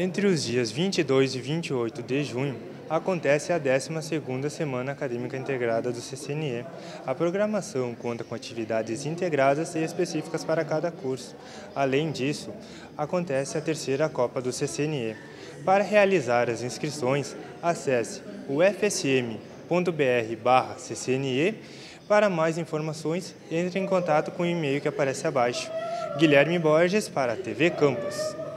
Entre os dias 22 e 28 de junho, acontece a 12ª Semana Acadêmica Integrada do CCNE. A programação conta com atividades integradas e específicas para cada curso. Além disso, acontece a terceira Copa do CCNE. Para realizar as inscrições, acesse o fsm.br/ccne. Para mais informações, entre em contato com o e-mail que aparece abaixo. Guilherme Borges para a TV Campus.